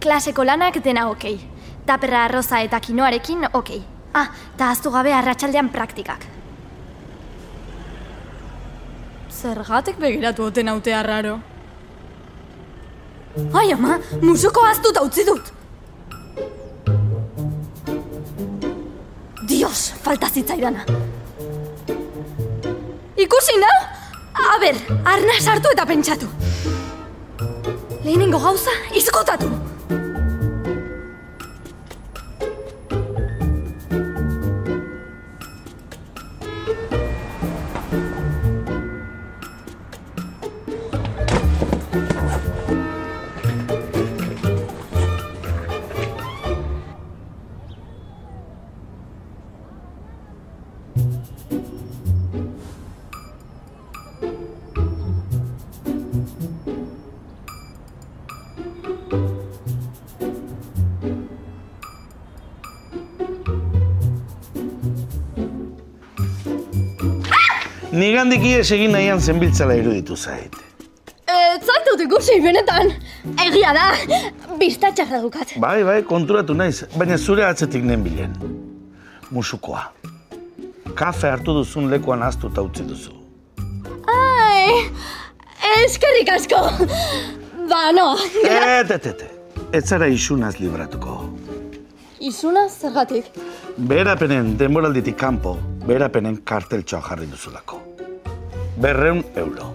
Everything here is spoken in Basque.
Klaseko lanak dena okei. Taperra arroza eta kinoarekin okei. Ah, eta aztu gabe arratsaldean praktikak. Zergatik begiratu oten haute arraro. Ai, ama, musoko aztuta utzi dut! Dios, falta zitzaidana. Ikusi nau? A ber, arna sartu eta pentsatu. Lehenengo gauza, izkotatu. Nigandik ies egin nahian zenbiltzala iruditu zait. Ez zaitut ikusi, benetan. Egia da, biztatxarra dukat. Bai, bai, konturatu naiz, baina zure atzetik nen bilen. Musukoa. Kafe hartu duzun lekuan aztuta utzi duzu. Ai, eskerrik asko. Ba, no. Et, et, et, ez zara isunaz libratuko. Izuna zergatik. Berapenen denboralditik kanpo, berapenen karteltxoa jarri duzulako. Berreun euro.